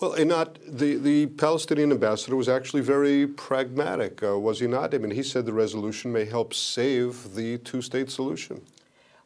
Well, not the, the Palestinian ambassador was actually very pragmatic, uh, was he not? I mean, he said the resolution may help save the two-state solution.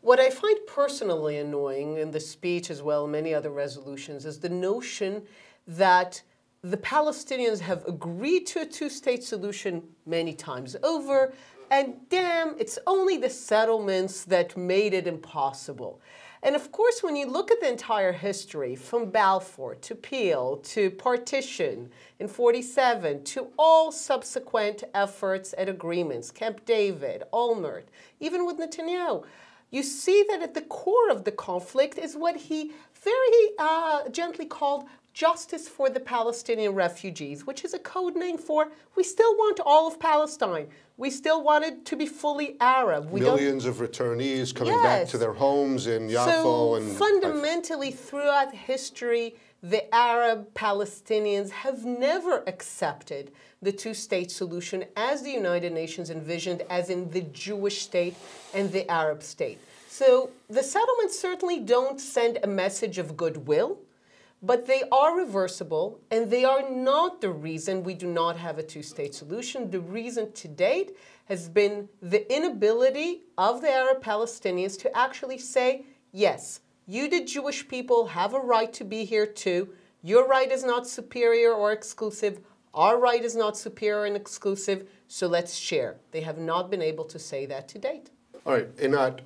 What I find personally annoying in the speech as well, many other resolutions, is the notion that the Palestinians have agreed to a two-state solution many times over, and damn, it's only the settlements that made it impossible. And of course, when you look at the entire history, from Balfour to Peel to partition in 47 to all subsequent efforts at agreements, Camp David, Olmert, even with Netanyahu, you see that at the core of the conflict is what he very uh, gently called justice for the Palestinian refugees, which is a code name for we still want all of Palestine. We still want it to be fully Arab. We Millions of returnees coming yes. back to their homes in Yaffo so and fundamentally throughout history, the Arab Palestinians have never accepted the two-state solution as the United Nations envisioned, as in the Jewish state and the Arab state. So the settlements certainly don't send a message of goodwill but they are reversible and they are not the reason we do not have a two-state solution. The reason to date has been the inability of the Arab Palestinians to actually say, yes, you the Jewish people have a right to be here too. Your right is not superior or exclusive. Our right is not superior and exclusive, so let's share. They have not been able to say that to date. All right, Einat,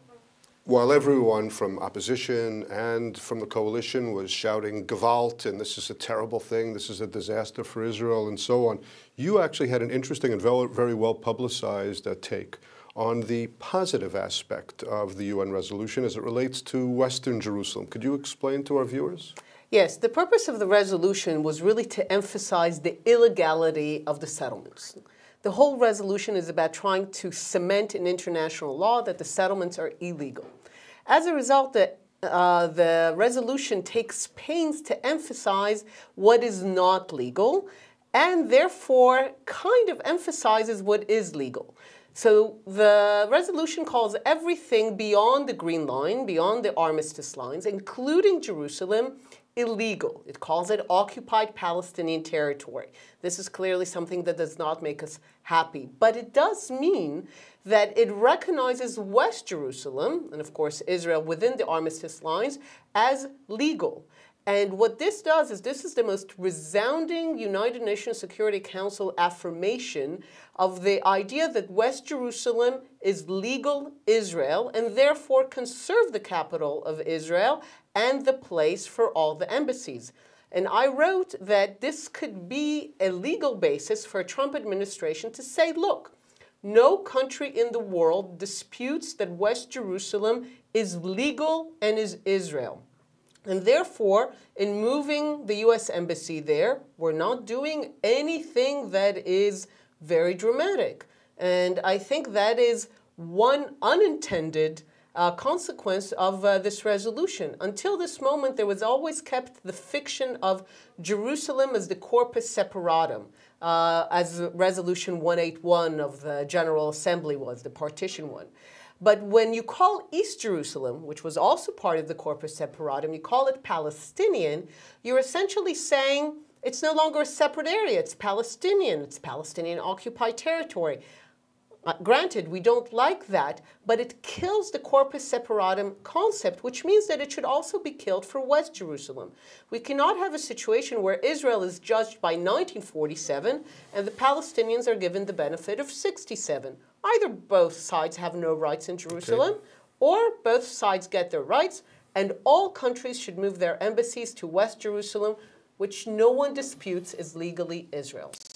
while everyone from opposition and from the coalition was shouting Gewalt and this is a terrible thing, this is a disaster for Israel and so on, you actually had an interesting and very well publicized uh, take on the positive aspect of the UN resolution as it relates to Western Jerusalem. Could you explain to our viewers? Yes, the purpose of the resolution was really to emphasize the illegality of the settlements. The whole resolution is about trying to cement in international law that the settlements are illegal. As a result, the, uh, the resolution takes pains to emphasize what is not legal and therefore kind of emphasizes what is legal. So the resolution calls everything beyond the green line, beyond the armistice lines, including Jerusalem, illegal. It calls it occupied Palestinian territory. This is clearly something that does not make us happy. But it does mean that it recognizes West Jerusalem, and of course Israel within the armistice lines, as legal. And what this does is this is the most resounding United Nations Security Council affirmation of the idea that West Jerusalem is legal Israel and therefore conserve the capital of Israel and the place for all the embassies. And I wrote that this could be a legal basis for a Trump administration to say, look, no country in the world disputes that West Jerusalem is legal and is Israel. And therefore, in moving the U.S. Embassy there, we're not doing anything that is very dramatic. And I think that is one unintended uh, consequence of uh, this resolution. Until this moment, there was always kept the fiction of Jerusalem as the corpus separatum, uh, as Resolution 181 of the General Assembly was, the partition one. But when you call East Jerusalem, which was also part of the corpus separatum, you call it Palestinian, you're essentially saying it's no longer a separate area, it's Palestinian, it's Palestinian occupied territory. Uh, granted, we don't like that, but it kills the corpus separatum concept, which means that it should also be killed for West Jerusalem. We cannot have a situation where Israel is judged by 1947 and the Palestinians are given the benefit of 67. Either both sides have no rights in Jerusalem, okay. or both sides get their rights, and all countries should move their embassies to West Jerusalem, which no one disputes is legally Israel's.